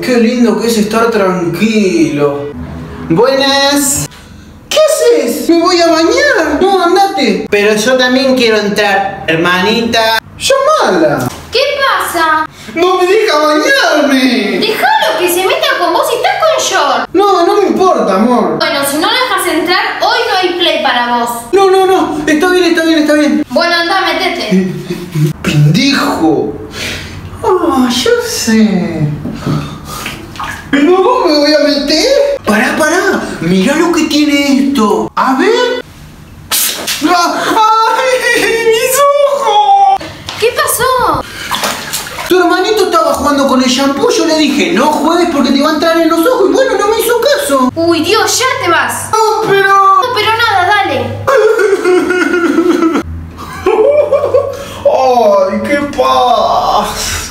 Qué lindo que es estar tranquilo. Buenas. ¿Qué haces? Me voy a bañar. No, andate. Pero yo también quiero entrar, hermanita. Llamala. ¿Qué pasa? No me deja bañarme. Déjalo que se meta con vos y estás con short. No, no me importa, amor. Bueno, si no dejas entrar, hoy no hay play para vos. No, no, no. Está bien, está bien, está bien. Bueno, anda, metete. Pendejo. Ah, yo sé. ¿Pero no me voy a meter? Pará, pará. Mirá lo que tiene esto. A ver. Ah, ¡Ay, mis ojos! ¿Qué pasó? Tu hermanito estaba jugando con el shampoo. Yo le dije, no juegues porque te va a entrar en los ojos. Y bueno, no me hizo caso. Uy, Dios, ya te vas. No, pero. No, pero nada, dale. ¡Ay, qué paz!